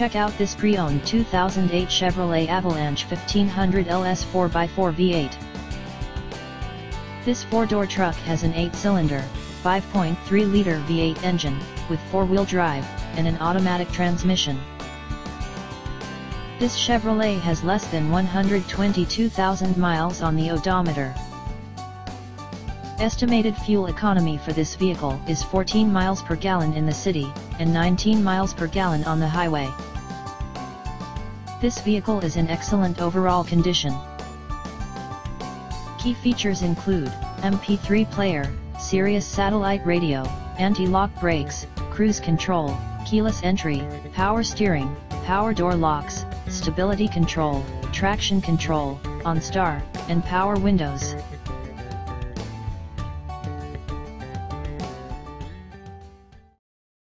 Check out this pre-owned 2008 Chevrolet Avalanche 1500 LS 4x4 V8. This four-door truck has an 8-cylinder, 5.3-liter V8 engine, with four-wheel drive, and an automatic transmission. This Chevrolet has less than 122,000 miles on the odometer. Estimated fuel economy for this vehicle is 14 miles per gallon in the city, and 19 miles per gallon on the highway. This vehicle is in excellent overall condition. Key features include, MP3 player, Sirius satellite radio, anti-lock brakes, cruise control, keyless entry, power steering, power door locks, stability control, traction control, OnStar, and power windows.